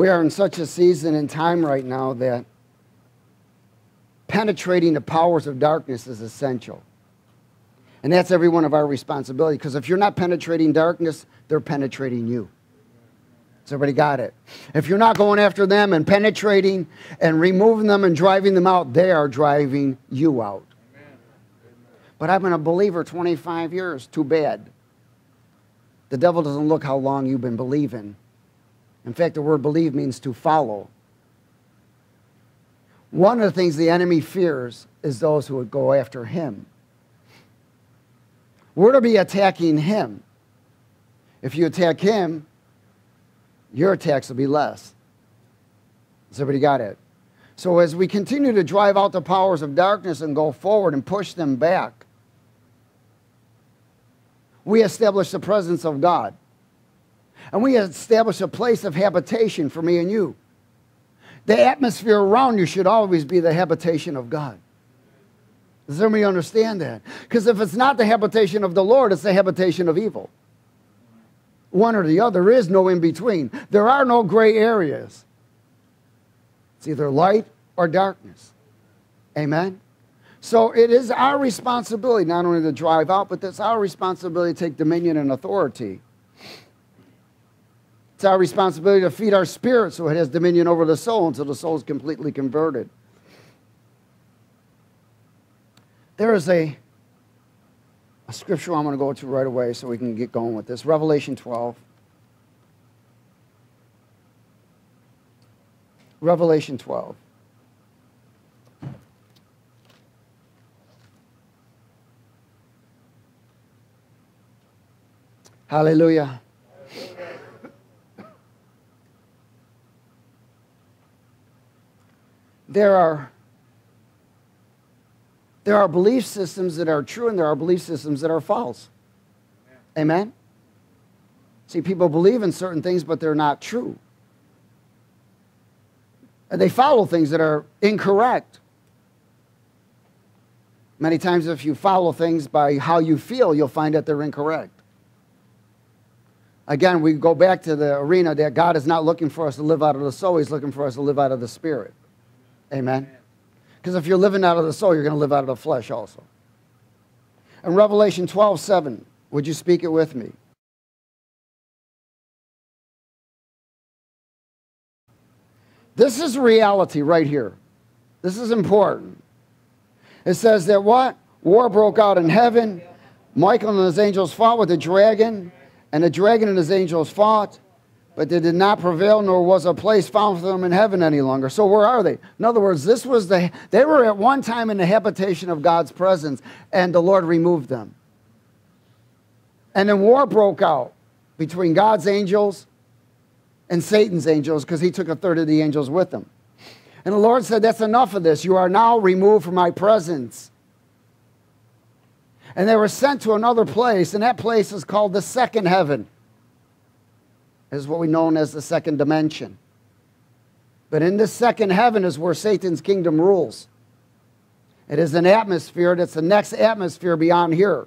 We are in such a season and time right now that penetrating the powers of darkness is essential. And that's every one of our responsibility because if you're not penetrating darkness, they're penetrating you. Has everybody got it? If you're not going after them and penetrating and removing them and driving them out, they are driving you out. But I've been a believer 25 years. Too bad. The devil doesn't look how long you've been believing. In fact, the word believe means to follow. One of the things the enemy fears is those who would go after him. We're to be attacking him. If you attack him, your attacks will be less. Has everybody got it? So as we continue to drive out the powers of darkness and go forward and push them back, we establish the presence of God. And we establish a place of habitation for me and you. The atmosphere around you should always be the habitation of God. Does everybody understand that? Because if it's not the habitation of the Lord, it's the habitation of evil. One or the other. There is no in between. There are no gray areas. It's either light or darkness. Amen? So it is our responsibility not only to drive out, but it's our responsibility to take dominion and authority. It's our responsibility to feed our spirit so it has dominion over the soul until the soul is completely converted. There is a, a scripture I'm going to go to right away so we can get going with this Revelation 12. Revelation 12. Hallelujah. There are there are belief systems that are true and there are belief systems that are false. Amen? See, people believe in certain things, but they're not true. And they follow things that are incorrect. Many times, if you follow things by how you feel, you'll find that they're incorrect. Again, we go back to the arena that God is not looking for us to live out of the soul, He's looking for us to live out of the spirit. Amen. Because if you're living out of the soul, you're going to live out of the flesh also. In Revelation 12 7, would you speak it with me? This is reality right here. This is important. It says that what? War broke out in heaven. Michael and his angels fought with the dragon. And the dragon and his angels fought, but they did not prevail, nor was a place found for them in heaven any longer. So where are they? In other words, this was the they were at one time in the habitation of God's presence, and the Lord removed them. And then war broke out between God's angels and Satan's angels, because he took a third of the angels with him. And the Lord said, That's enough of this. You are now removed from my presence. And they were sent to another place, and that place is called the second heaven. Is what we know as the second dimension. But in this second heaven is where Satan's kingdom rules. It is an atmosphere that's the next atmosphere beyond here.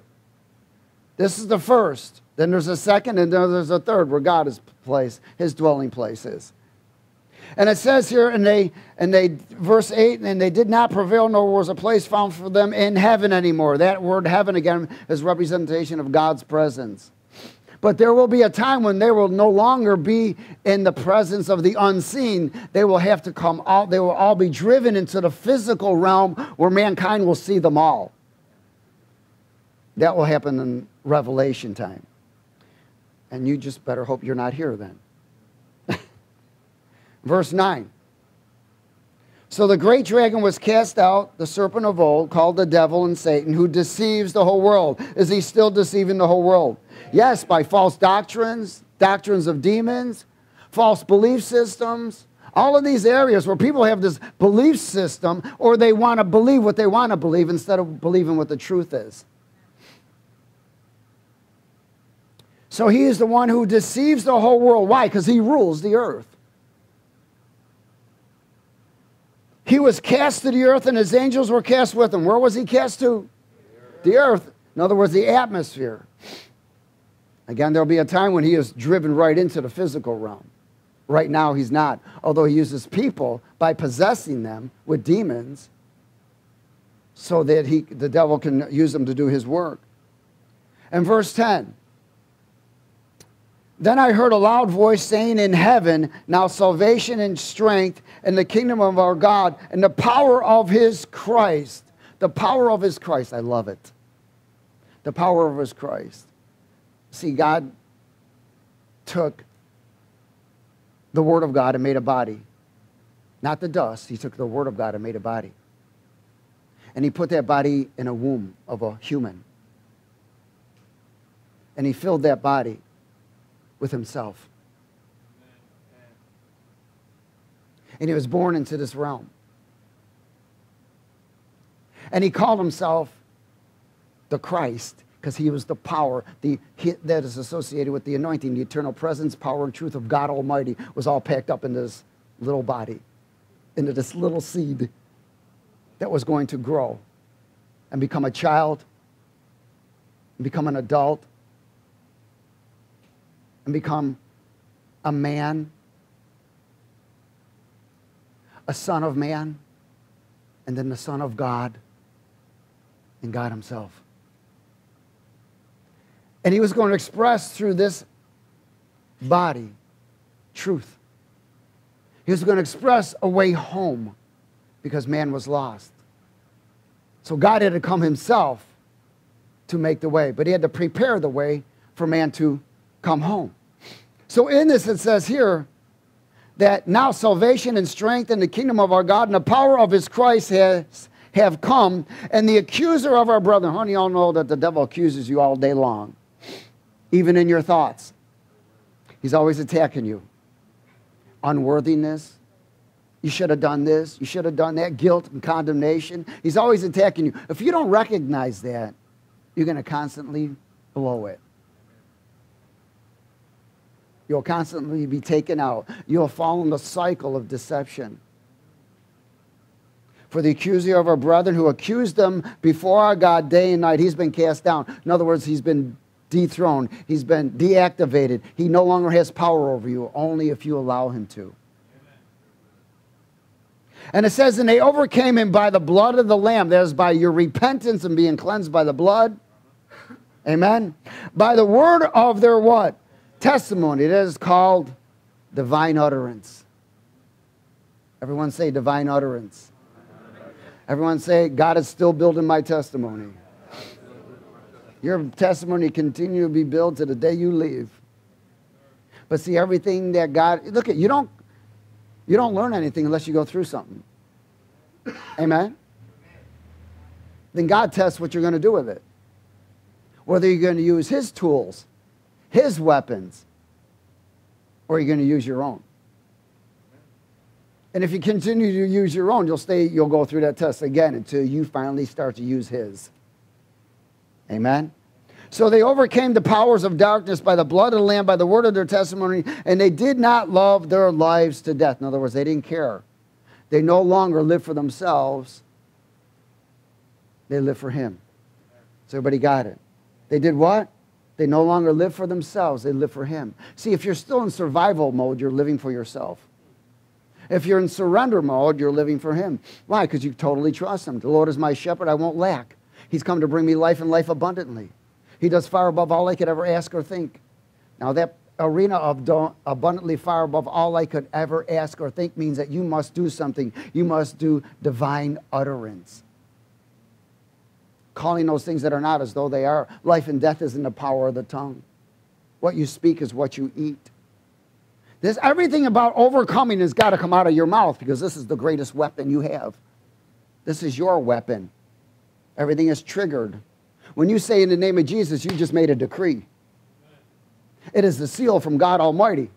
This is the first. Then there's a second, and then there's a third where God is placed, his dwelling place is. And it says here, and they, and they, verse 8, and they did not prevail, nor was a place found for them in heaven anymore. That word heaven again is representation of God's presence. But there will be a time when they will no longer be in the presence of the unseen. They will have to come out, they will all be driven into the physical realm where mankind will see them all. That will happen in Revelation time. And you just better hope you're not here then. Verse 9. So the great dragon was cast out, the serpent of old, called the devil and Satan, who deceives the whole world. Is he still deceiving the whole world? Yes, by false doctrines, doctrines of demons, false belief systems, all of these areas where people have this belief system or they want to believe what they want to believe instead of believing what the truth is. So he is the one who deceives the whole world. Why? Because he rules the earth. He was cast to the earth and his angels were cast with him. Where was he cast to? The earth. In other words, the atmosphere. Again, there'll be a time when he is driven right into the physical realm. Right now, he's not. Although he uses people by possessing them with demons so that he, the devil can use them to do his work. And verse 10 Then I heard a loud voice saying in heaven, Now salvation and strength and the kingdom of our God and the power of his Christ. The power of his Christ. I love it. The power of his Christ. See, God took the Word of God and made a body. Not the dust. He took the Word of God and made a body. And he put that body in a womb of a human. And he filled that body with himself. And he was born into this realm. And he called himself the Christ because he was the power the, that is associated with the anointing, the eternal presence, power, and truth of God Almighty was all packed up in this little body, into this little seed that was going to grow and become a child, and become an adult, and become a man, a son of man, and then the Son of God, and God Himself. And he was going to express through this body truth. He was going to express a way home because man was lost. So God had to come himself to make the way, but he had to prepare the way for man to come home. So in this, it says here that now salvation and strength in the kingdom of our God and the power of his Christ has have come, and the accuser of our brethren. Honey, y'all know that the devil accuses you all day long even in your thoughts. He's always attacking you. Unworthiness. You should have done this. You should have done that. Guilt and condemnation. He's always attacking you. If you don't recognize that, you're going to constantly blow it. You'll constantly be taken out. You'll fall in the cycle of deception. For the accuser of our brethren who accused them before our God day and night, he's been cast down. In other words, he's been dethroned. He's been deactivated. He no longer has power over you, only if you allow him to. And it says, and they overcame him by the blood of the Lamb. That is by your repentance and being cleansed by the blood. Amen. By the word of their what? Testimony. That is called divine utterance. Everyone say divine utterance. Everyone say, God is still building my testimony. Your testimony continue to be built to the day you leave. But see, everything that God look at you don't you don't learn anything unless you go through something. Amen. Then God tests what you're going to do with it. Whether you're going to use His tools, His weapons, or you're going to use your own. And if you continue to use your own, you'll stay, you'll go through that test again until you finally start to use His. Amen. So they overcame the powers of darkness by the blood of the Lamb, by the word of their testimony, and they did not love their lives to death. In other words, they didn't care. They no longer live for themselves, they live for Him. So everybody got it. They did what? They no longer live for themselves, they live for Him. See, if you're still in survival mode, you're living for yourself. If you're in surrender mode, you're living for Him. Why? Because you totally trust Him. The Lord is my shepherd, I won't lack. He's come to bring me life and life abundantly. He does far above all I could ever ask or think. Now, that arena of abundantly far above all I could ever ask or think means that you must do something. You must do divine utterance. Calling those things that are not as though they are. Life and death is in the power of the tongue. What you speak is what you eat. This, everything about overcoming has got to come out of your mouth because this is the greatest weapon you have. This is your weapon. Everything is triggered. When you say in the name of Jesus, you just made a decree. It is the seal from God Almighty.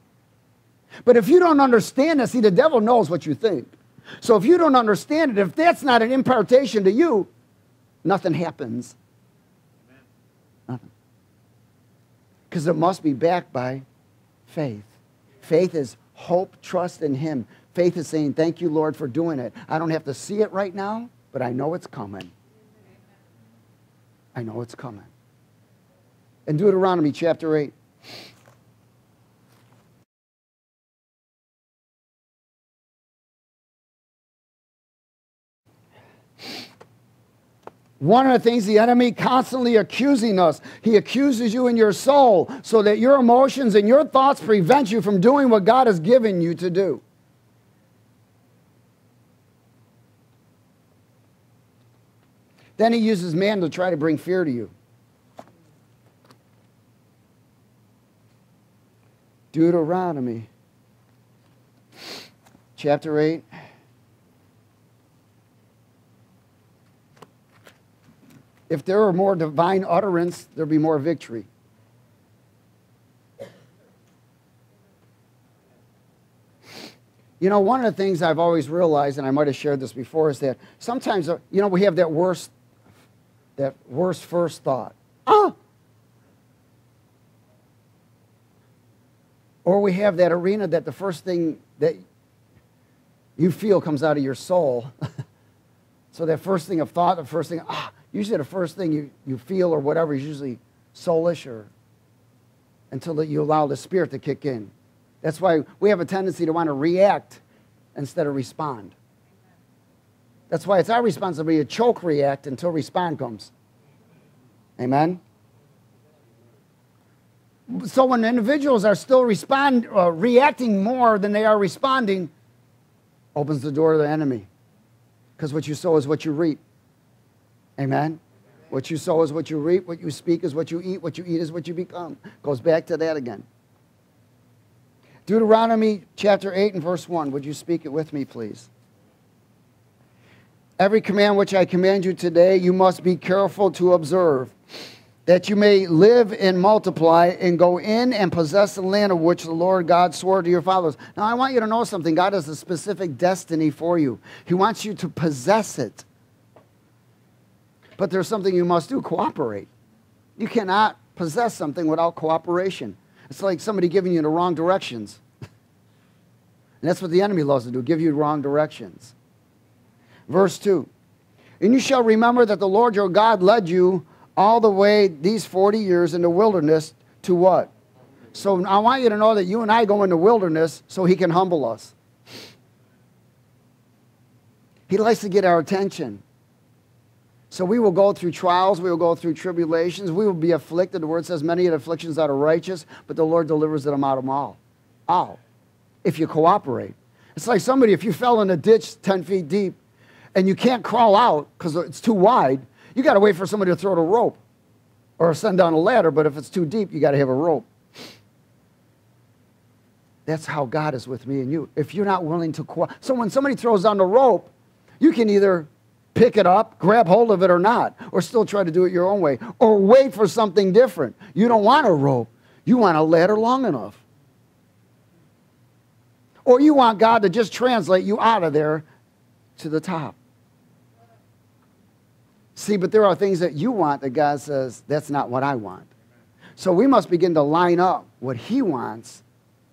But if you don't understand it, see, the devil knows what you think. So if you don't understand it, if that's not an impartation to you, nothing happens. Nothing. Because it must be backed by faith. Faith is hope, trust in Him. Faith is saying, Thank you, Lord, for doing it. I don't have to see it right now, but I know it's coming. I know it's coming. In Deuteronomy chapter 8, One of the things the enemy constantly accusing us, he accuses you in your soul so that your emotions and your thoughts prevent you from doing what God has given you to do. Then he uses man to try to bring fear to you. Deuteronomy chapter 8. If there were more divine utterance, there'd be more victory. You know, one of the things I've always realized, and I might have shared this before, is that sometimes, uh, you know, we have that worst, that worst first thought. Ah! Or we have that arena that the first thing that you feel comes out of your soul. so that first thing of thought, the first thing, ah, usually the first thing you, you feel or whatever is usually soulish or until you allow the spirit to kick in. That's why we have a tendency to want to react instead of respond. That's why it's our responsibility to choke react until respond comes. Amen? So when individuals are still respond, uh, reacting more than they are responding, opens the door to the enemy. Because what you sow is what you reap. Amen? What you sow is what you reap. What you speak is what you eat. What you eat is what you become. Goes back to that again. Deuteronomy chapter 8 and verse 1. Would you speak it with me, please? Every command which I command you today, you must be careful to observe, that you may live and multiply and go in and possess the land of which the Lord God swore to your fathers. Now, I want you to know something. God has a specific destiny for you, He wants you to possess it. But there's something you must do cooperate. You cannot possess something without cooperation. It's like somebody giving you the wrong directions. and that's what the enemy loves to do give you wrong directions. Verse 2 And you shall remember that the Lord your God led you all the way these 40 years in the wilderness to what? So I want you to know that you and I go in the wilderness so he can humble us. He likes to get our attention. So we will go through trials, we will go through tribulations, we will be afflicted. The word says, Many of the afflictions that are righteous, but the Lord delivers them out of them all. All. If you cooperate. It's like somebody, if you fell in a ditch 10 feet deep and you can't crawl out because it's too wide, you got to wait for somebody to throw the rope or send down a ladder. But if it's too deep, you got to have a rope. That's how God is with me and you. If you're not willing to cooperate. So when somebody throws down the rope, you can either pick it up, grab hold of it or not, or still try to do it your own way, or wait for something different. You don't want a rope, you want a ladder long enough. Or you want God to just translate you out of there to the top. See, but there are things that you want that God says, that's not what I want. So we must begin to line up what He wants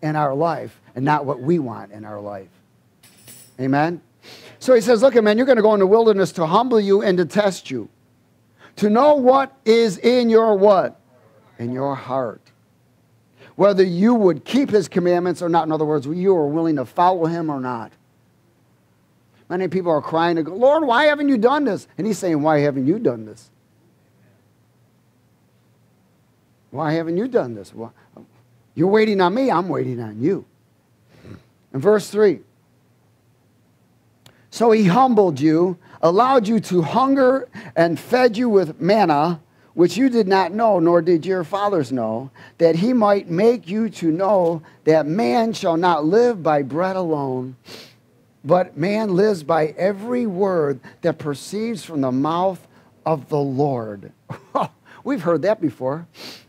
in our life and not what we want in our life. Amen? So he says, Look, man, you're going to go in the wilderness to humble you and to test you. To know what is in your what? In your heart. Whether you would keep his commandments or not. In other words, you are willing to follow him or not. Many people are crying to go, Lord, why haven't you done this? And he's saying, Why haven't you done this? Why haven't you done this? Well, You're waiting on me, I'm waiting on you. In verse 3, so he humbled you, allowed you to hunger, and fed you with manna, which you did not know, nor did your fathers know, that he might make you to know that man shall not live by bread alone, but man lives by every word that proceeds from the mouth of the Lord. We've heard that before.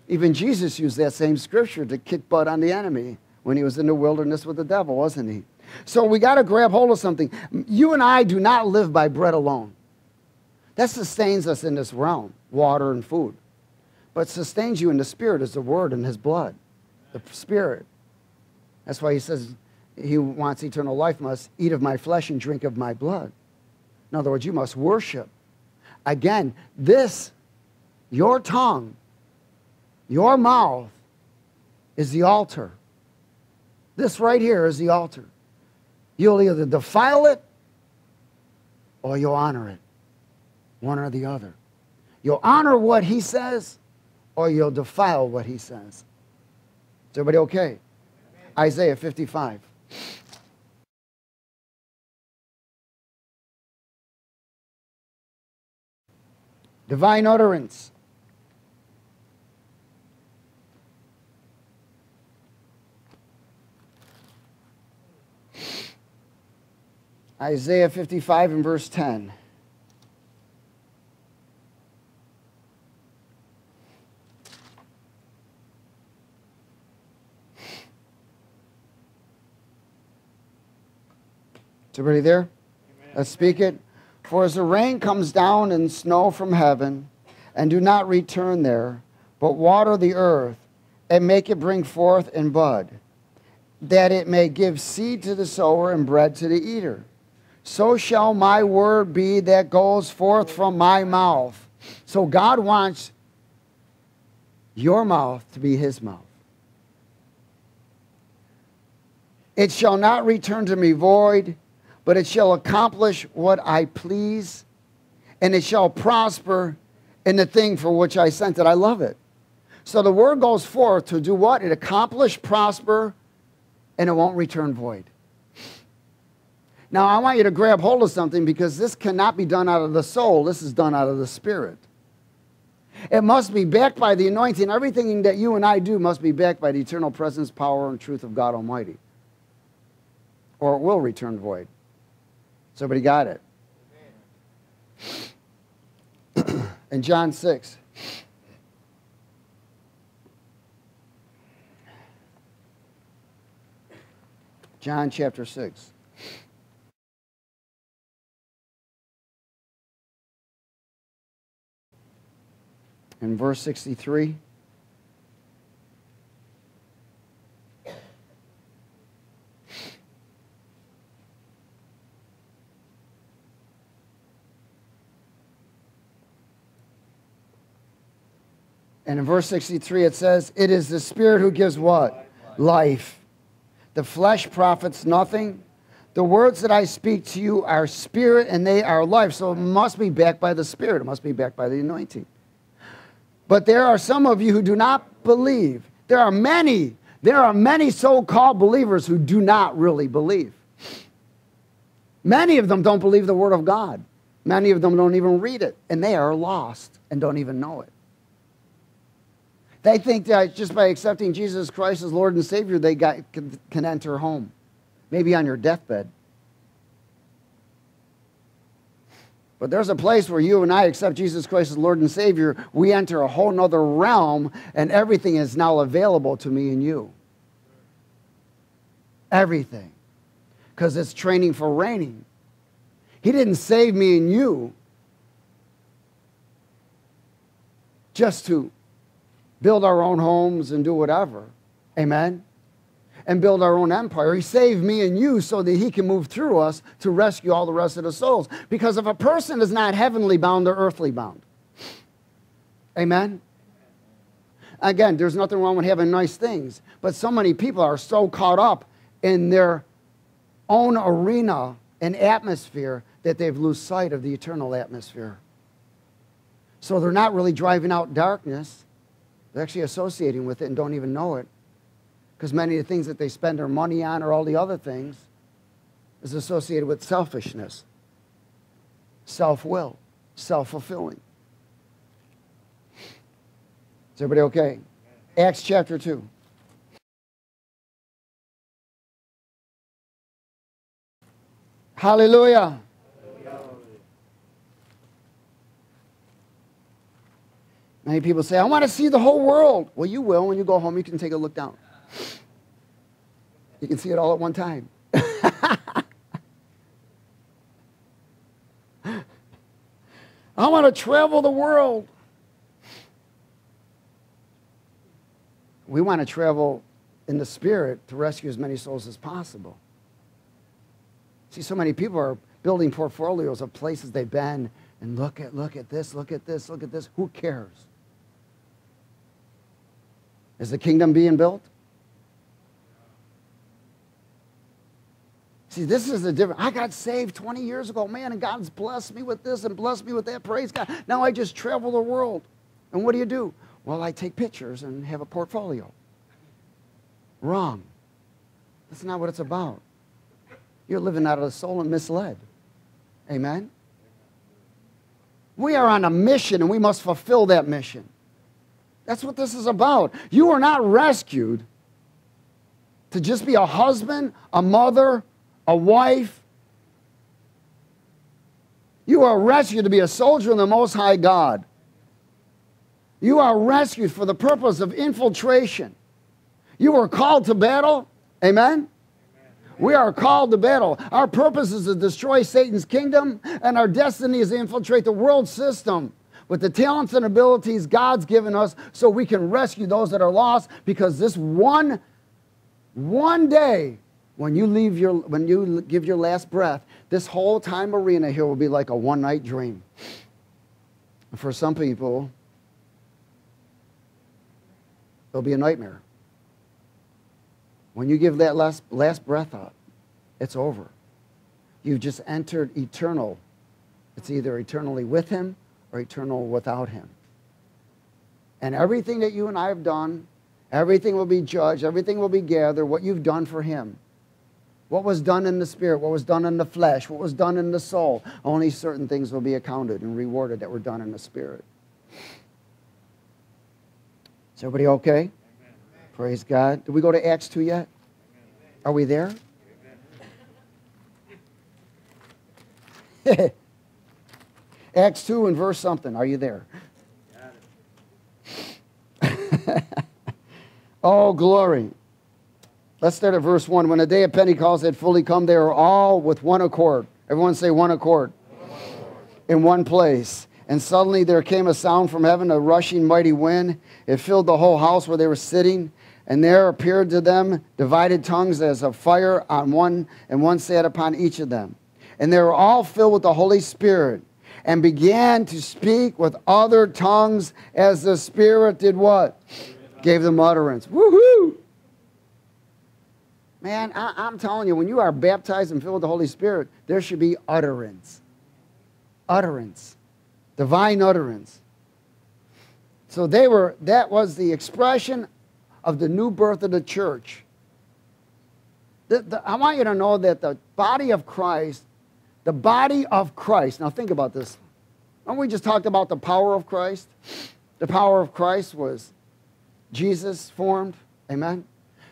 Even Jesus used that same scripture to kick butt on the enemy when he was in the wilderness with the devil, wasn't he? So we got to grab hold of something. You and I do not live by bread alone. That sustains us in this realm, water and food. But sustains you in the spirit is the word and his blood, the spirit. That's why he says he wants eternal life must eat of my flesh and drink of my blood. In other words, you must worship. Again, this, your tongue, your mouth is the altar. This right here is the altar. You'll either defile it or you'll honor it. One or the other. You'll honor what he says, or you'll defile what he says. Is everybody okay? Isaiah 55. Divine utterance. Isaiah 55 and verse 10. Is everybody there? Amen. Let's speak it. For as the rain comes down and snow from heaven, and do not return there, but water the earth, and make it bring forth and bud, that it may give seed to the sower and bread to the eater. So shall my word be that goes forth from my mouth. So God wants your mouth to be his mouth. It shall not return to me void but it shall accomplish what I please, and it shall prosper in the thing for which I sent it. I love it. So the word goes forth to do what? It accomplish, prosper, and it won't return void. Now, I want you to grab hold of something because this cannot be done out of the soul. This is done out of the spirit. It must be backed by the anointing. Everything that you and I do must be backed by the eternal presence, power, and truth of God Almighty. Or it will return void. Somebody got it? in John 6. John chapter 6. In verse 63. And in verse 63, it says, It is the Spirit who gives what? Life. The flesh profits nothing. The words that I speak to you are spirit and they are life. So it must be backed by the Spirit, it must be backed by the anointing. But there are some of you who do not believe. There are many, there are many so called believers who do not really believe. Many of them don't believe the Word of God. Many of them don't even read it, and they are lost and don't even know it. They think that just by accepting Jesus Christ as Lord and Savior, they got, can, can enter home, maybe on your deathbed. But there's a place where you and I accept Jesus Christ as Lord and Savior. We enter a whole nother realm, and everything is now available to me and you. Everything. Because it's training for reigning. He didn't save me and you just to build our own homes and do whatever. Amen? And build our own empire. He saved me and you so that he can move through us to rescue all the rest of the souls. Because if a person is not heavenly bound, they're earthly bound. Amen? Again, there's nothing wrong with having nice things, but so many people are so caught up in their own arena and atmosphere that they've lost sight of the eternal atmosphere. So they're not really driving out darkness. They're actually associating with it and don't even know it. Because many of the things that they spend their money on or all the other things is associated with selfishness, self will, self fulfilling. Is everybody okay? Acts chapter 2. Hallelujah. Many people say, I want to see the whole world. Well, you will. When you go home, you can take a look down. You can see it all at one time. I want to travel the world. We want to travel in the spirit to rescue as many souls as possible. See, so many people are building portfolios of places they've been and look at look at this, look at this, look at this. Who cares? Is the kingdom being built? See, this is the difference. I got saved 20 years ago, man, and God's blessed me with this and blessed me with that. Praise God. Now I just travel the world. And what do you do? Well, I take pictures and have a portfolio. Wrong. That's not what it's about. You're living out of the soul and misled. Amen? We are on a mission and we must fulfill that mission. That's what this is about. You are not rescued to just be a husband, a mother, a wife. You are rescued to be a soldier in the Most High God. You are rescued for the purpose of infiltration. You are called to battle. Amen? We are called to battle. Our purpose is to destroy Satan's kingdom, and our destiny is to infiltrate the world system with the talents and abilities God's given us so we can rescue those that are lost because this one one day when you leave your when you give your last breath this whole time arena here will be like a one night dream for some people it'll be a nightmare when you give that last, last breath out, it's over. You've just entered eternal. It's either eternally with Him or eternal without Him. And everything that you and I have done, everything will be judged, everything will be gathered, what you've done for Him. What was done in the spirit, what was done in the flesh, what was done in the soul. Only certain things will be accounted and rewarded that were done in the spirit. Is everybody okay? Praise God. Did we go to Acts 2 yet? Are we there? Acts 2 and verse something. Are you there? oh, glory. Let's start at verse 1. When the day of Pentecost had fully come, they were all with one accord. Everyone say one accord. One accord. In one place. And suddenly there came a sound from heaven, a rushing mighty wind. It filled the whole house where they were sitting. And there appeared to them divided tongues as of fire on one, and one sat upon each of them. And they were all filled with the Holy Spirit, and began to speak with other tongues as the Spirit did what? Gave them utterance. Woohoo! Man, I, am telling you, when you are baptized and filled with the Holy Spirit, there should be utterance. Utterance. Divine utterance. So they were, that was the expression of the new birth of the church. The, the, I want you to know that the body of Christ, the body of Christ, now think about this. When we just talked about the power of Christ? The power of Christ was Jesus formed, amen?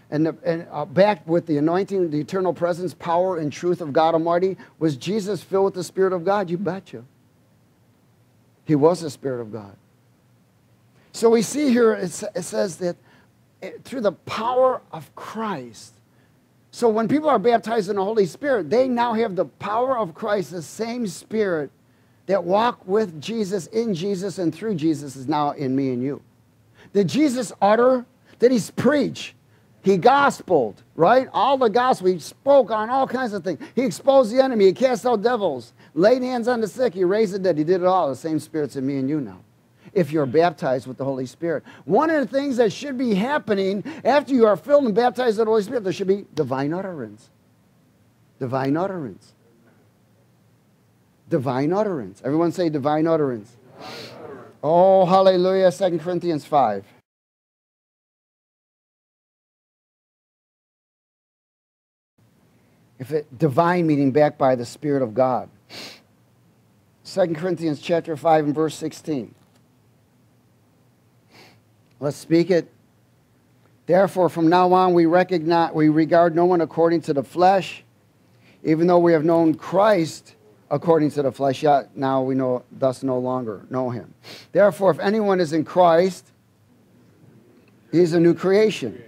And, the, and uh, back with the anointing, the eternal presence, power, and truth of God Almighty, was Jesus filled with the Spirit of God? You betcha. He was the Spirit of God. So we see here, it, it says that through the power of Christ. So when people are baptized in the Holy Spirit, they now have the power of Christ, the same Spirit that walk with Jesus, in Jesus, and through Jesus is now in me and you. Did Jesus utter? Did he preach? He gospeled, right? All the gospel. He spoke on all kinds of things. He exposed the enemy. He cast out devils, laid hands on the sick. He raised the dead. He did it all. The same Spirit's in me and you now if you're baptized with the Holy Spirit. One of the things that should be happening after you are filled and baptized with the Holy Spirit, there should be divine utterance. Divine utterance. Divine utterance. Everyone say divine utterance. Divine utterance. Oh, hallelujah. 2 Corinthians 5. If it divine meaning backed by the Spirit of God. 2 Corinthians chapter 5 and verse 16. Let's speak it. Therefore, from now on, we recognize, we regard no one according to the flesh, even though we have known Christ according to the flesh, yet now we know, thus no longer know him. Therefore, if anyone is in Christ, he is a new creation.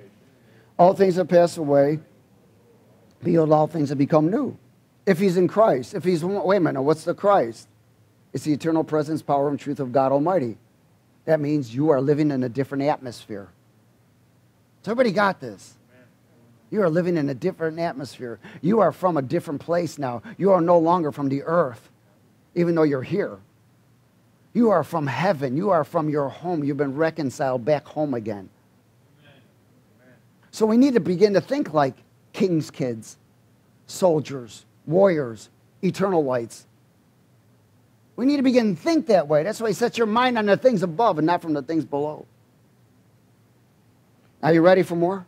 All things have passed away. Behold, all things have become new. If he's in Christ, if he's, wait a minute, what's the Christ? It's the eternal presence, power, and truth of God Almighty. That means you are living in a different atmosphere. So everybody got this. You are living in a different atmosphere. You are from a different place now. You are no longer from the earth, even though you're here. You are from heaven. You are from your home. You've been reconciled back home again. So we need to begin to think like king's kids. soldiers, warriors, eternal lights. We need to begin to think that way. That's why he sets your mind on the things above and not from the things below. Are you ready for more?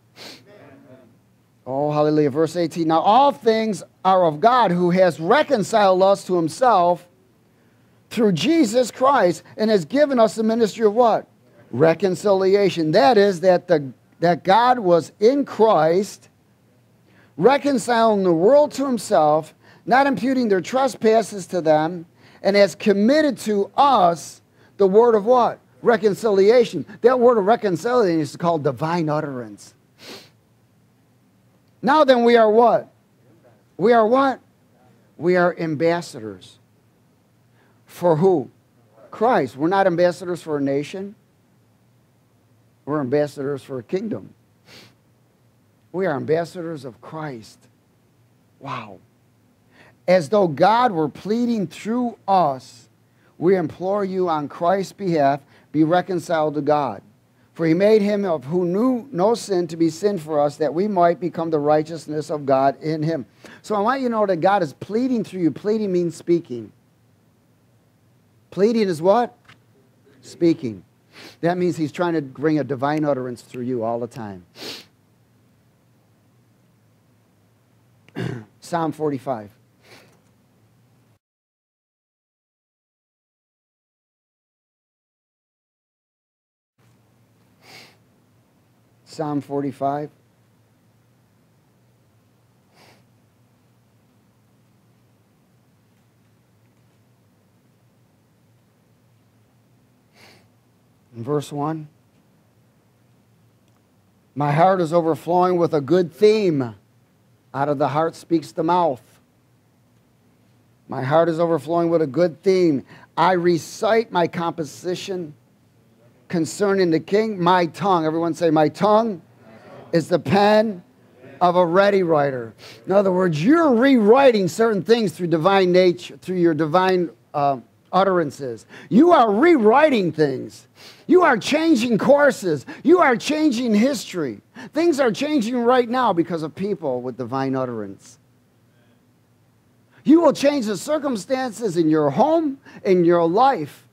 Oh, hallelujah. Verse 18. Now, all things are of God who has reconciled us to himself through Jesus Christ and has given us the ministry of what? Reconciliation. That is, that, the, that God was in Christ, reconciling the world to himself, not imputing their trespasses to them, and has committed to us the word of what? Reconciliation. That word of reconciliation is called divine utterance. Now then, we are what? We are what? We are ambassadors. For who? Christ. We're not ambassadors for a nation. We're ambassadors for a kingdom. We are ambassadors of Christ. Wow. As though God were pleading through us, we implore you on Christ's behalf, be reconciled to God. For he made him of who knew no sin to be sin for us, that we might become the righteousness of God in him. So I want you to know that God is pleading through you. Pleading means speaking. Pleading is what? Speaking. That means he's trying to bring a divine utterance through you all the time. Psalm 45. Psalm 45. In verse 1, my heart is overflowing with a good theme. Out of the heart speaks the mouth. My heart is overflowing with a good theme. I recite my composition concerning the king, my tongue. Everyone say, My tongue is the pen of a ready writer. In other words, you're rewriting certain things through divine nature, through your divine uh, utterances. You are rewriting things. You are changing courses. You are changing history. Things are changing right now because of people with divine utterance. You will change the circumstances in your home, in your life,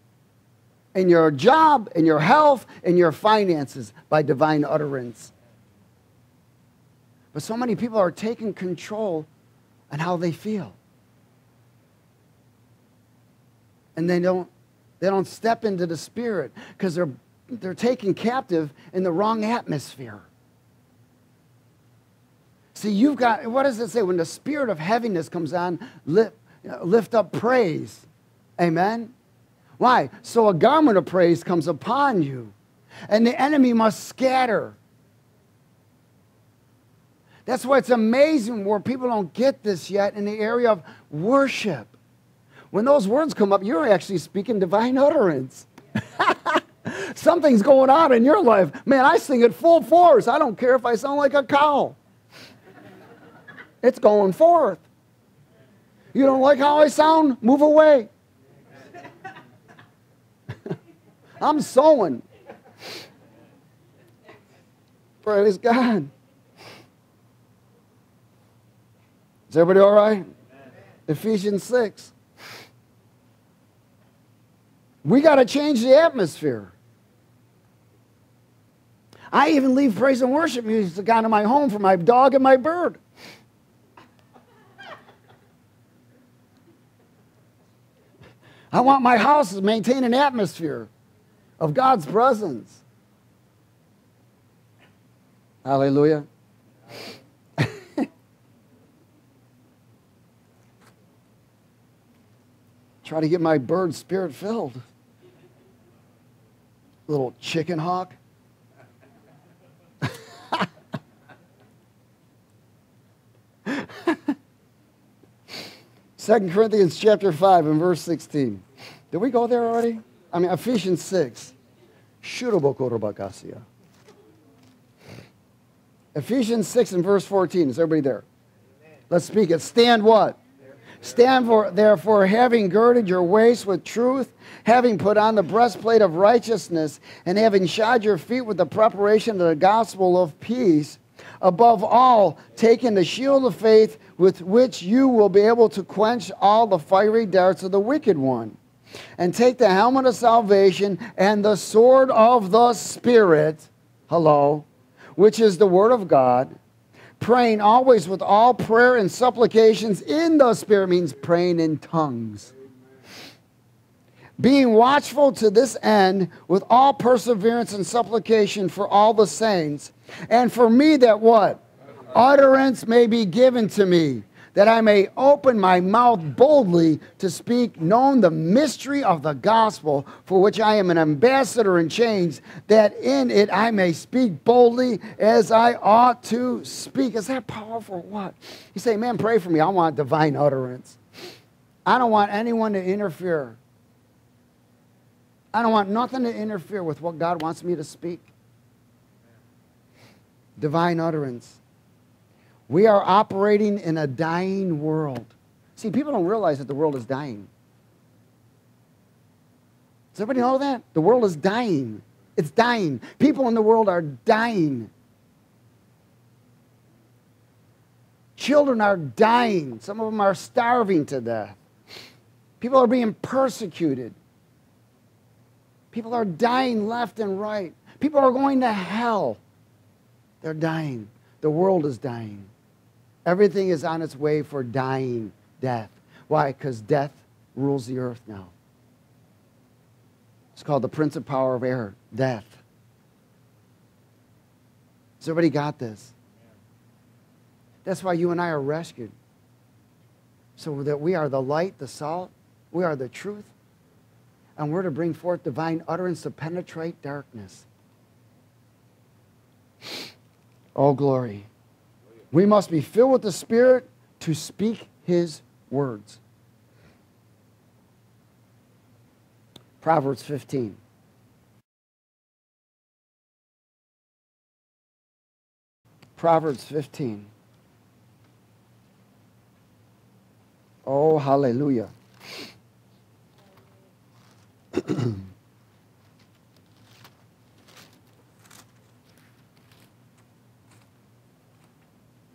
in your job, in your health, in your finances by divine utterance. But so many people are taking control on how they feel. And they don't, they don't step into the spirit because they're, they're taken captive in the wrong atmosphere. See, you've got, what does it say? When the spirit of heaviness comes on, lift, uh, lift up praise. Amen? Why? So a garment of praise comes upon you, and the enemy must scatter. That's why it's amazing where people don't get this yet in the area of worship. When those words come up, you're actually speaking divine utterance. Something's going on in your life. Man, I sing it full force. I don't care if I sound like a cow. It's going forth. You don't like how I sound? Move away. I'm sowing. Praise God. Is everybody all right? Ephesians 6. We got to change the atmosphere. I even leave praise and worship music to out of my home for my dog and my bird. I want my house to maintain an atmosphere of God's presence. Hallelujah. Try to get my bird spirit filled. Little chicken hawk. Second Corinthians chapter 5 and verse 16. Did we go there already? I mean, Ephesians 6. Ephesians 6 and verse 14. Is everybody there? Let's speak it. Stand what? Stand for, therefore, having girded your waist with truth, having put on the breastplate of righteousness, and having shod your feet with the preparation of the gospel of peace. Above all, taking the shield of faith with which you will be able to quench all the fiery darts of the wicked one. And take the helmet of salvation and the sword of the Spirit, hello, which is the Word of God, praying always with all prayer and supplications in the Spirit, means praying in tongues. Being watchful to this end with all perseverance and supplication for all the saints, and for me that what? Utterance may be given to me, that I may open my mouth boldly to speak, known the mystery of the gospel, for which I am an ambassador in chains, that in it I may speak boldly as I ought to speak. Is that powerful? What? You say, man, pray for me. I want divine utterance. I don't want anyone to interfere. I don't want nothing to interfere with what God wants me to speak. Divine utterance. We are operating in a dying world. See, people don't realize that the world is dying. Does everybody know that? The world is dying. It's dying. People in the world are dying. Children are dying. Some of them are starving to death. People are being persecuted. People are dying left and right. People are going to hell. They're dying. The world is dying. Everything is on its way for dying death. Why? Because death rules the earth now. It's called the prince of power of air, death. Has everybody got this? That's why you and I are rescued. So that we are the light, the salt, we are the truth, and we're to bring forth divine utterance to penetrate darkness. Oh, glory. We must be filled with the Spirit to speak His words. Proverbs 15. Proverbs 15. Oh, hallelujah.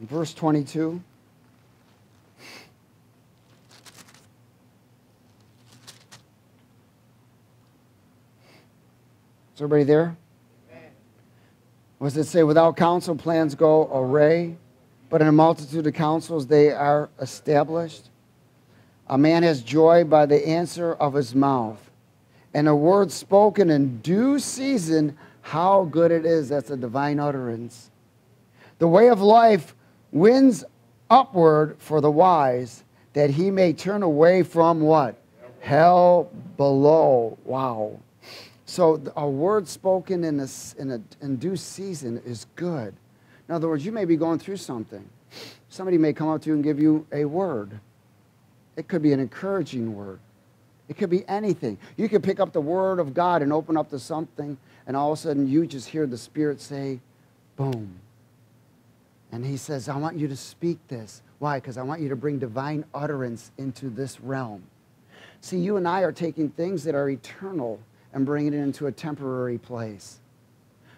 verse 22. Is everybody there? Was it say, without counsel, plans go array, but in a multitude of counsels they are established? A man has joy by the answer of his mouth and a word spoken in due season, how good it is. That's a divine utterance. The way of life wins upward for the wise, that he may turn away from what? Hell below. Wow. So a word spoken in a, in a in due season is good. In other words, you may be going through something. Somebody may come up to you and give you a word. It could be an encouraging word. It could be anything. You could pick up the Word of God and open up to something, and all of a sudden you just hear the Spirit say, boom. And He says, I want you to speak this. Why? Because I want you to bring divine utterance into this realm. See, you and I are taking things that are eternal and bringing it into a temporary place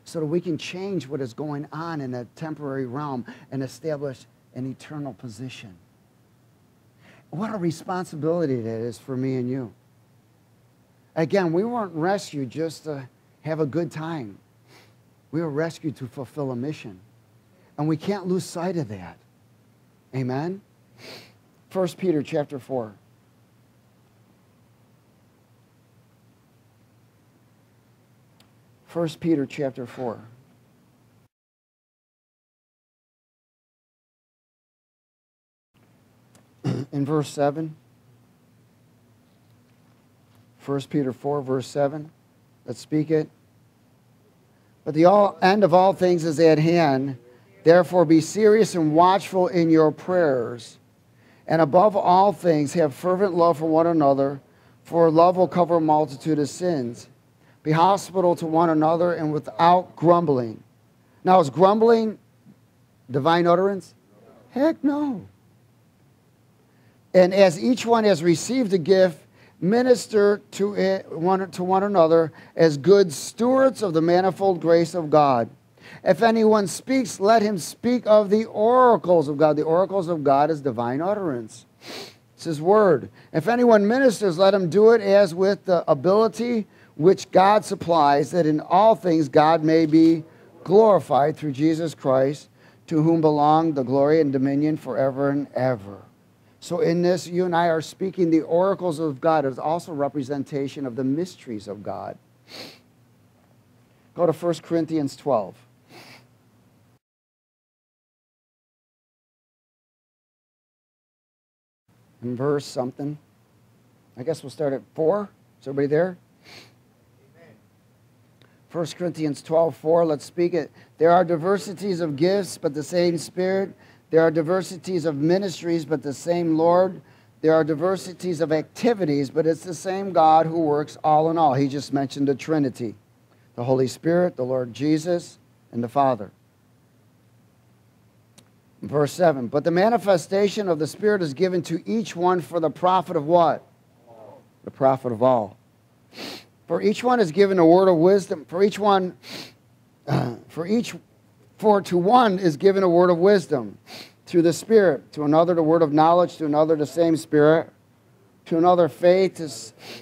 so that we can change what is going on in a temporary realm and establish an eternal position. What a responsibility that is for me and you. Again, we weren't rescued just to have a good time. We were rescued to fulfill a mission. And we can't lose sight of that. Amen? 1 Peter chapter 4. First Peter chapter 4. In verse 7. 1 Peter 4, verse 7. Let's speak it. But the all, end of all things is at hand. Therefore, be serious and watchful in your prayers. And above all things, have fervent love for one another, for love will cover a multitude of sins. Be hospitable to one another and without grumbling. Now, is grumbling divine utterance? Heck no. And as each one has received a gift, minister to, it, one, to one another as good stewards of the manifold grace of God. If anyone speaks, let him speak of the oracles of God. The oracles of God is divine utterance. It's his word. If anyone ministers, let him do it as with the ability which God supplies, that in all things God may be glorified through Jesus Christ, to whom belong the glory and dominion forever and ever. So, in this, you and I are speaking the oracles of God. It's also representation of the mysteries of God. Go to 1 Corinthians 12. Verse something. I guess we'll start at 4. Is everybody there? 1 Corinthians 12, 4, let's speak it. There are diversities of gifts, but the same Spirit. There are diversities of ministries, but the same Lord. There are diversities of activities, but it's the same God who works all in all. He just mentioned the Trinity the Holy Spirit, the Lord Jesus, and the Father. Verse 7 But the manifestation of the Spirit is given to each one for the profit of what? The profit of all. For each one is given a word of wisdom. For each one, uh, for each, for to one is given a word of wisdom. Through the Spirit, to another the word of knowledge, to another the same Spirit, to another faith,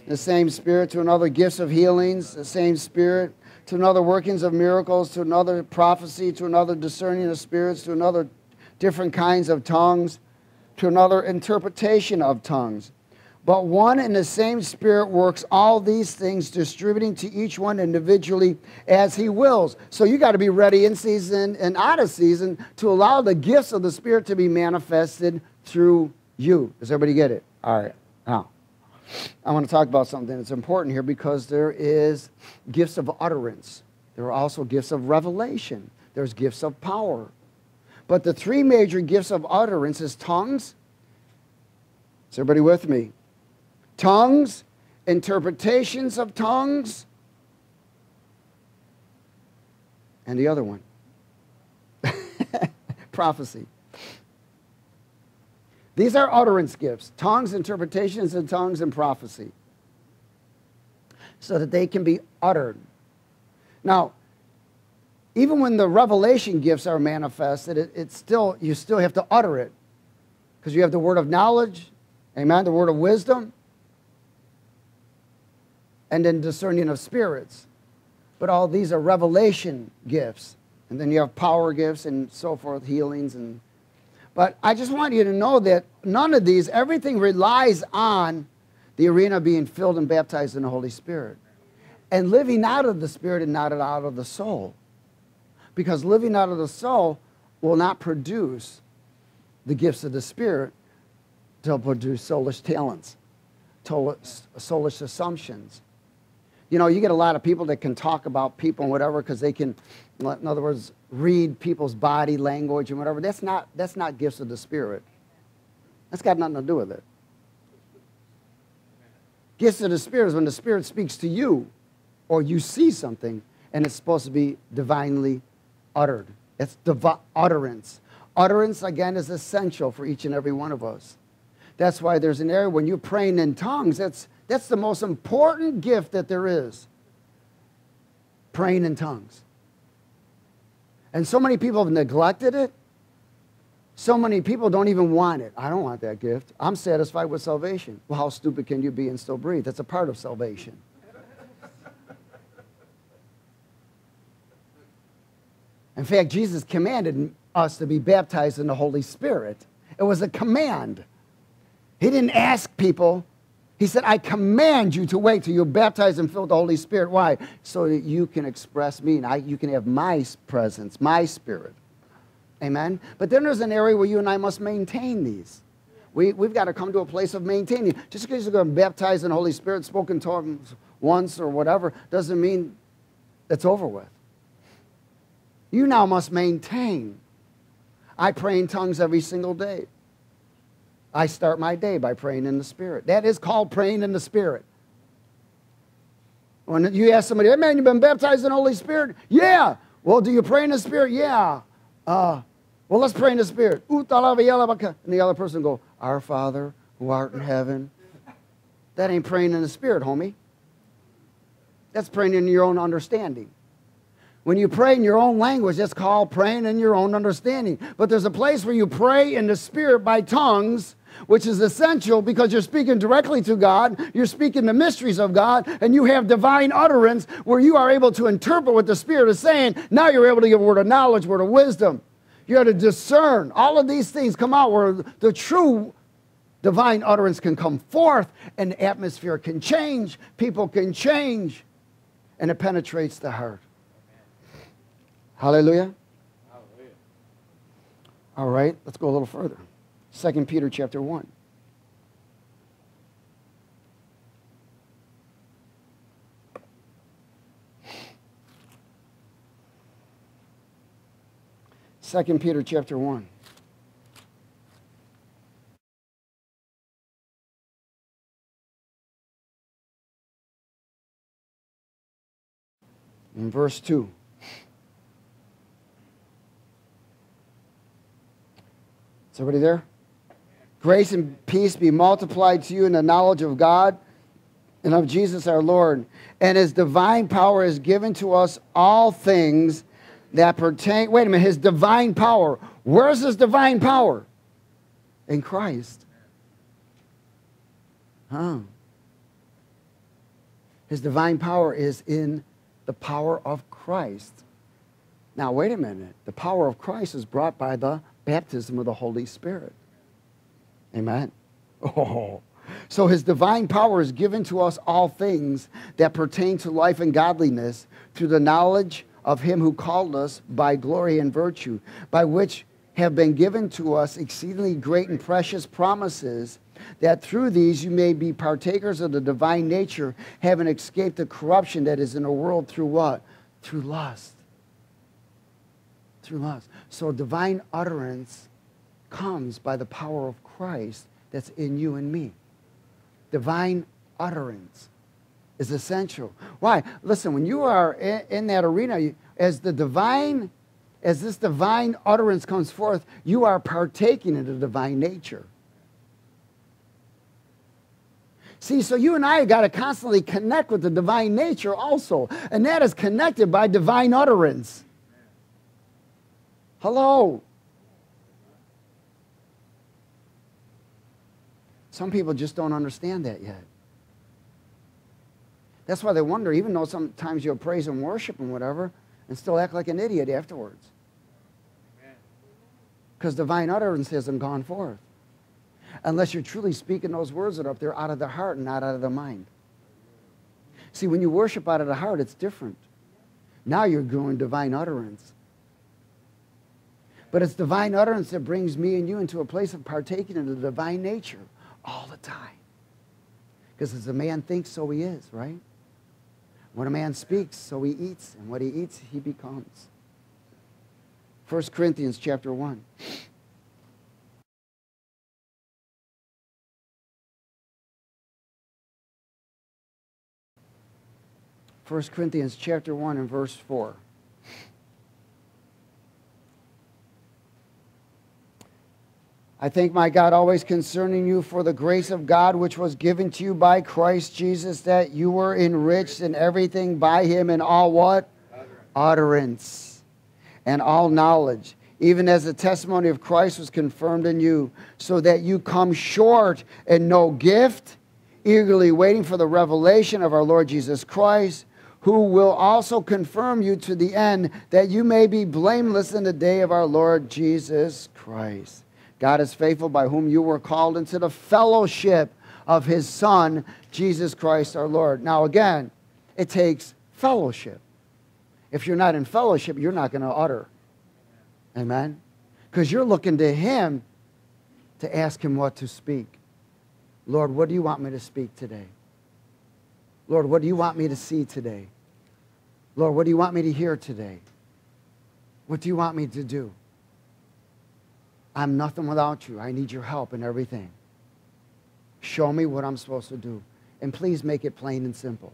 the same Spirit, to another gifts of healings, the same Spirit, to another workings of miracles, to another prophecy, to another discerning of spirits, to another different kinds of tongues, to another interpretation of tongues. But one and the same Spirit works all these things, distributing to each one individually as He wills. So you got to be ready in season and out of season to allow the gifts of the Spirit to be manifested through you. Does everybody get it? All right. Now, I want to talk about something that's important here because there is gifts of utterance. There are also gifts of revelation. There's gifts of power. But the three major gifts of utterance is tongues. Is everybody with me? tongues, interpretations of tongues, and the other one prophecy. These are utterance gifts tongues, interpretations of tongues, and prophecy. So that they can be uttered. Now, even when the revelation gifts are manifested, it, it's still, you still have to utter it. Because you have the word of knowledge, amen, the word of wisdom, and then discerning of spirits. But all these are revelation gifts. And then you have power gifts and so forth, healings and but I just want you to know that none of these, everything relies on the arena being filled and baptized in the Holy Spirit. And living out of the Spirit and not out of the soul. Because living out of the soul will not produce the gifts of the Spirit, to produce soulish talents, soulish assumptions, you know, you get a lot of people that can talk about people and whatever because they can, in other words, read people's body language and whatever. That's not, that's not gifts of the Spirit. That's got nothing to do with it. Gifts of the Spirit is when the Spirit speaks to you or you see something and it's supposed to be divinely uttered. It's divi- utterance. Utterance, again, is essential for each and every one of us. That's why there's an area when you're praying in tongues, that's that's the most important gift that there is praying in tongues. And so many people have neglected it. So many people don't even want it. I don't want that gift. I'm satisfied with salvation. Well, how stupid can you be and still breathe? That's a part of salvation. In fact, Jesus commanded us to be baptized in the Holy Spirit. It was a command. He didn't ask people he said, I command you to wait till you're baptized and filled with the Holy Spirit. Why? So that you can express me and I, you can have my presence, my spirit. Amen? But then there's an area where you and I must maintain these. We, we've got to come to a place of maintaining. Just because you're going to baptize in the Holy Spirit, spoken tongues once or whatever, doesn't mean it's over with. You now must maintain. I pray in tongues every single day. I start my day by praying in the Spirit. That is called praying in the Spirit. When you ask somebody, hey man, you've been baptized in the Holy Spirit? Yeah. Well, do you pray in the Spirit? Yeah. Uh, well, let's pray in the Spirit. And the other person go, Our Father who art in heaven. That ain't praying in the Spirit, homie. That's praying in your own understanding. When you pray in your own language, it's called praying in your own understanding. But there's a place where you pray in the Spirit by tongues, which is essential because you're speaking directly to God, you're speaking the mysteries of God, and you have divine utterance where you are able to interpret what the Spirit is saying. Now you're able to give a word of knowledge, word of wisdom. You're to discern. All of these things come out where the true divine utterance can come forth and the atmosphere can change, people can change, and it penetrates the heart. Hallelujah. Hallelujah. All right, let's go a little further. 2 Peter chapter 1. Second Peter chapter 1. In verse 2. Is everybody there? Grace and peace be multiplied to you in the knowledge of God and of Jesus our Lord. And his divine power is given to us all things that pertain. Wait a minute, his divine power. Where's his divine power? In Christ. Huh. His divine power is in the power of Christ. Now, wait a minute. The power of Christ is brought by the baptism of the Holy Spirit. Amen. Oh. So his divine power is given to us all things that pertain to life and godliness through the knowledge of him who called us by glory and virtue, by which have been given to us exceedingly great and precious promises, that through these you may be partakers of the divine nature, having escaped the corruption that is in the world through what? Through lust through lust. So divine utterance comes by the power of Christ that's in you and me. Divine utterance is essential. Why? Listen, when you are in, that arena, as the divine, as this divine utterance comes forth, you are partaking in the divine nature. See, so you and I got to constantly connect with the divine nature also, and that is connected by divine utterance. Hello. Some people just don't understand that yet. That's why they wonder, even though sometimes you'll praise and worship and whatever, and still act like an idiot afterwards. Because divine utterance hasn't gone forth. Unless you're truly speaking those words that are up there out of the heart and not out of the mind. See, when you worship out of the heart, it's different. Now you're growing divine utterance. But it's divine utterance that brings me and you into a place of partaking in the divine nature all the time. Because as a man thinks, so he is, right? When a man speaks, so he eats, and what he eats, he becomes. 1 Corinthians chapter 1. 1 Corinthians chapter 1 and verse 4. I thank my God always concerning you for the grace of God which was given to you by Christ Jesus, that you were enriched in everything by him in all what? Utterance. And all knowledge, even as the testimony of Christ was confirmed in you, so that you come short in no gift, eagerly waiting for the revelation of our Lord Jesus Christ, who will also confirm you to the end, that you may be blameless in the day of our Lord Jesus Christ. God is faithful by whom you were called into the fellowship of his Son, Jesus Christ our Lord. Now, again, it takes fellowship. If you're not in fellowship, you're not going to utter. Amen? Because you're looking to him to ask him what to speak. Lord, what do you want me to speak today? Lord, what do you want me to see today? Lord, what do you want me to hear today? What do you want me to do? I'm nothing without you. I need your help in everything. Show me what I'm supposed to do. And please make it plain and simple.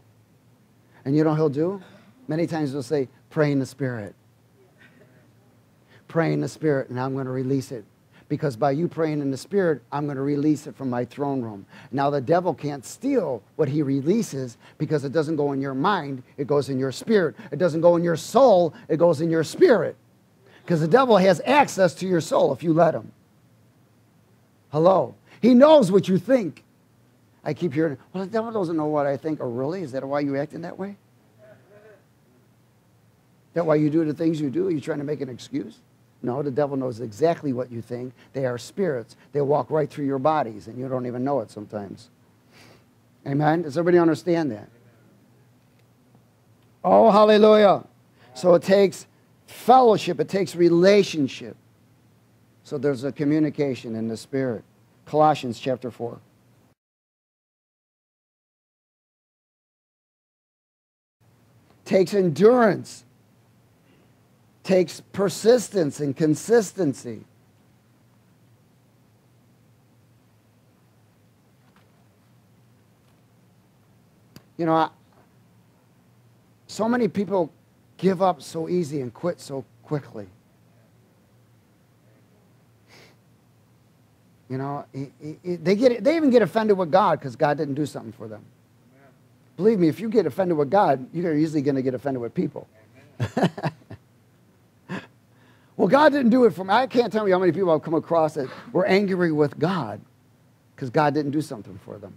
And you know he'll do? Many times he'll say, pray in the Spirit. Pray in the Spirit, and I'm going to release it. because by you praying in the Spirit, I'm going to release it from my throne room. Now, the devil can't steal what he releases because it doesn't go in your mind, it goes in your spirit. It doesn't go in your soul, it goes in your spirit. Because the devil has access to your soul if you let him. Hello. He knows what you think. I keep hearing, well, the devil doesn't know what I think. Oh, really? Is that why you acting that way? That why you do the things you do? Are you trying to make an excuse? No, the devil knows exactly what you think. They are spirits. They walk right through your bodies, and you don't even know it sometimes. Amen? Does everybody understand that? Oh, hallelujah. So it takes fellowship, it takes relationship. So there's a communication in the spirit. Colossians chapter 4. Takes endurance takes persistence and consistency. You know, I, so many people give up so easy and quit so quickly. You know, he, he, they, get, they even get offended with God because God didn't do something for them. Amen. Believe me, if you get offended with God, you're usually going to get offended with people. Well, God didn't do it for me. I can't tell you how many people I've come across that were angry with God because God didn't do something for them.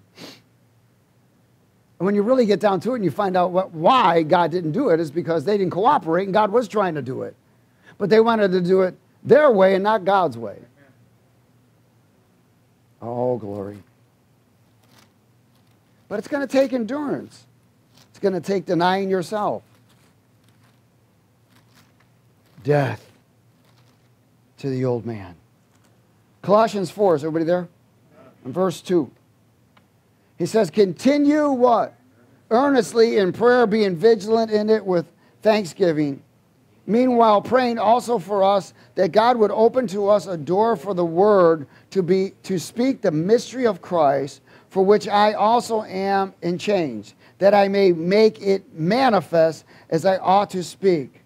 And when you really get down to it and you find out what, why God didn't do it, is because they didn't cooperate and God was trying to do it. But they wanted to do it their way and not God's way. Oh, glory. But it's going to take endurance, it's going to take denying yourself, death to the old man. Colossians 4, is everybody there? In verse 2. He says, Continue what? Earnestly in prayer, being vigilant in it with thanksgiving. Meanwhile, praying also for us that God would open to us a door for the word to be to speak the mystery of Christ, for which I also am in chains, that I may make it manifest as I ought to speak.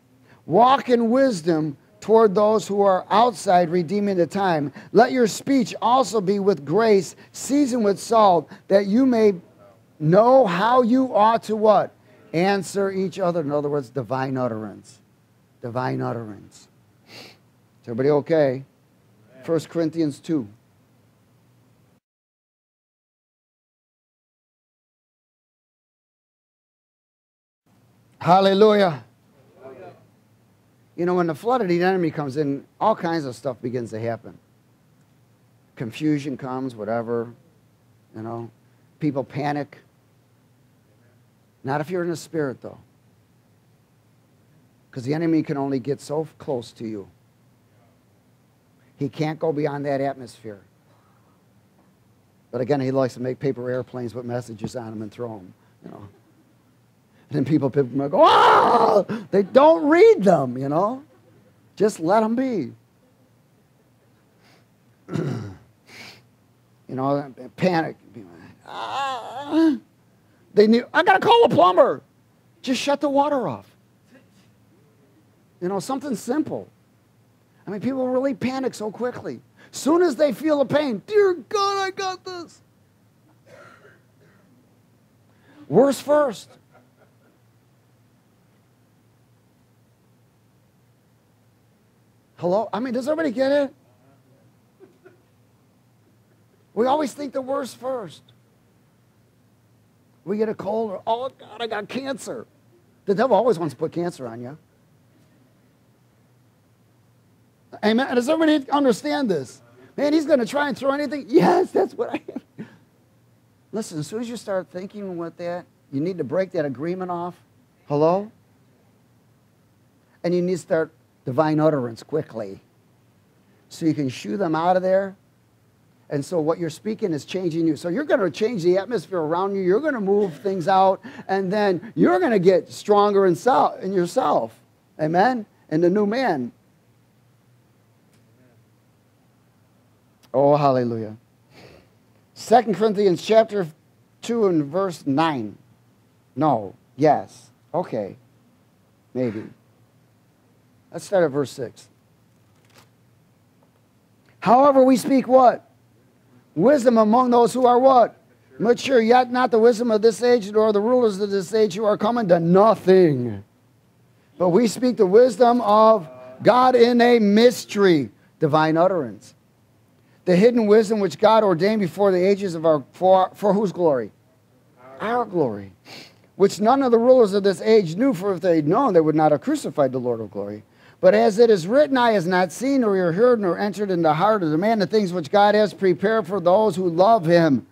Walk in wisdom toward those who are outside, redeeming the time. Let your speech also be with grace, seasoned with salt, that you may know how you ought to what? Answer each other. In other words, divine utterance. Divine utterance. Is everybody okay? 1 Corinthians 2. Hallelujah. You know, when the flood of the enemy comes in, all kinds of stuff begins to happen. Confusion comes, whatever. You know, people panic. Not if you're in the spirit, though. Because the enemy can only get so close to you. He can't go beyond that atmosphere. But again, he likes to make paper airplanes with messages on them and throw them. You know. Then people, people go, oh, they don't read them, you know. Just let them be. you know, panic. Ah. They knew, I got to call a plumber. Just shut the water off. You know, something simple. I mean, people really panic so quickly. Soon as they feel the pain, dear God, I got this. Worse first. Hello? I mean, does everybody get it? We always think the worst first. We get a cold, or, oh God, I got cancer. The devil always wants to put cancer on you. Amen. Does everybody understand this? Man, he's going to try and throw anything. Yes, that's what I am. Listen, as soon as you start thinking with that, you need to break that agreement off. Hello? And you need to start divine utterance quickly. So you can shoo them out of there. And so what you're speaking is changing you. So you're going to change the atmosphere around you. You're going to move things out. And then you're going to get stronger in, self, in yourself. Amen? And the new man. Oh, hallelujah. Second Corinthians chapter 2 and verse 9. No. Yes. Okay. Maybe. Let's start at verse 6. However, we speak what? Wisdom among those who are what? Mature, yet not the wisdom of this age, nor the rulers of this age who are coming to nothing. But we speak the wisdom of God in a mystery, divine utterance. The hidden wisdom which God ordained before the ages of our for, for whose glory? Our glory. Which none of the rulers of this age knew, for if they'd known, they would not have crucified the Lord of glory. But as it is written, Eye has not seen, nor ear heard, nor entered in the heart of the man the things which God has prepared for those who love him.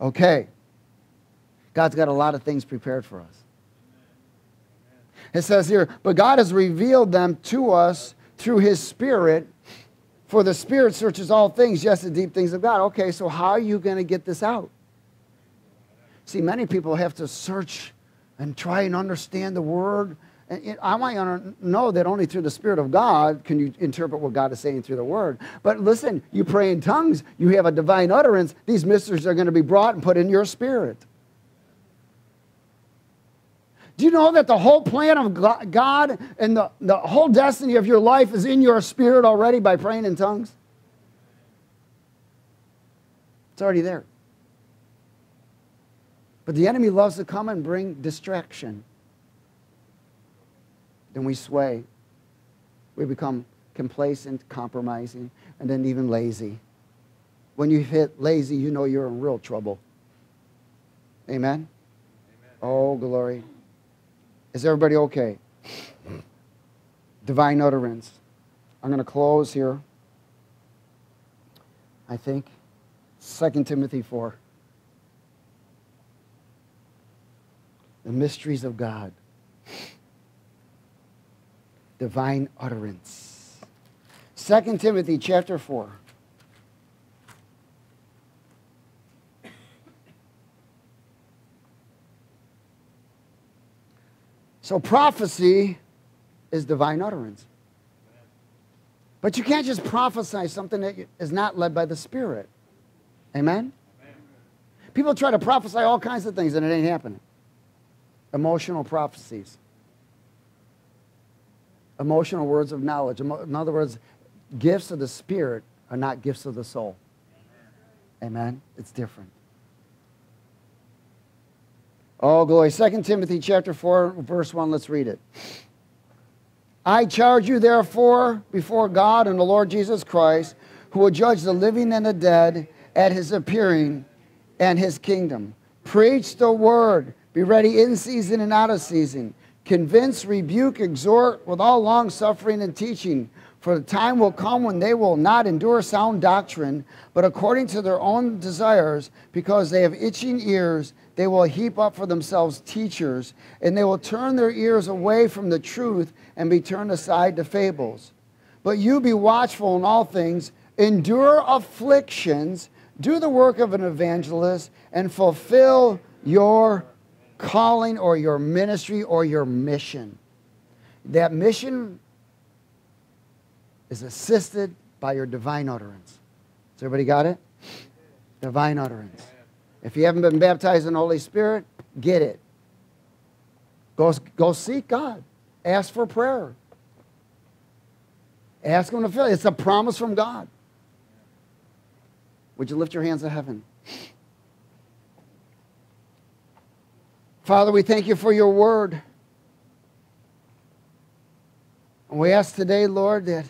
Okay. God's got a lot of things prepared for us. It says here, but God has revealed them to us through his Spirit, for the Spirit searches all things, yes, the deep things of God. Okay, so how are you going to get this out? See, many people have to search and try and understand the Word I want you to know that only through the Spirit of God can you interpret what God is saying through the Word. But listen, you pray in tongues, you have a divine utterance, these mysteries are going to be brought and put in your spirit. Do you know that the whole plan of God and the, the whole destiny of your life is in your spirit already by praying in tongues? It's already there. But the enemy loves to come and bring distraction then we sway. We become complacent, compromising, and then even lazy. When you hit lazy, you know you're in real trouble. Amen? Amen. Oh, glory. Is everybody okay? Divine utterance. I'm going to close here. I think 2 Timothy 4. The mysteries of God divine utterance. 2 Timothy chapter 4. So prophecy is divine utterance. But you can't just prophesy something that is not led by the Spirit. Amen? Amen? People try to prophesy all kinds of things and it ain't happening. Emotional prophecies emotional words of knowledge. In other words, gifts of the Spirit are not gifts of the soul. Amen? It's different. Oh, glory. 2 Timothy chapter 4, verse 1, let's read it. I charge you, therefore, before God and the Lord Jesus Christ, who will judge the living and the dead at his appearing and his kingdom. Preach the word. Be ready in season and out of season Convince, rebuke, exhort with all long suffering and teaching. For the time will come when they will not endure sound doctrine, but according to their own desires, because they have itching ears, they will heap up for themselves teachers, and they will turn their ears away from the truth and be turned aside to fables. But you be watchful in all things, endure afflictions, do the work of an evangelist, and fulfill your calling or your ministry or your mission. That mission is assisted by your divine utterance. Has everybody got it? Divine utterance. If you haven't been baptized in the Holy Spirit, get it. Go, go seek God. Ask for prayer. Ask Him to fill. It's a promise from God. Would you lift your hands to heaven? Father, we thank you for your word. And we ask today, Lord, that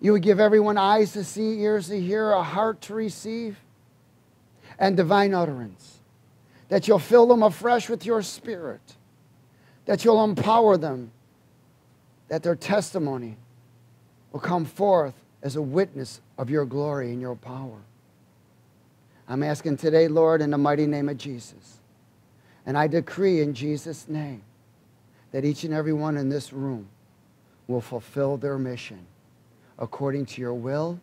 you would give everyone eyes to see, ears to hear, a heart to receive, and divine utterance. That you'll fill them afresh with your spirit. That you'll empower them. That their testimony will come forth as a witness of your glory and your power. I'm asking today, Lord, in the mighty name of Jesus and I decree in Jesus' name that each and every one in this room will fulfill their mission according to your will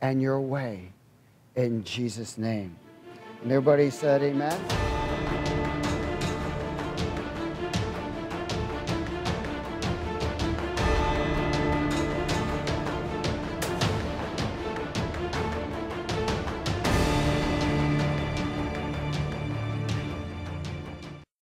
and your way in Jesus' name. And everybody said, Amen.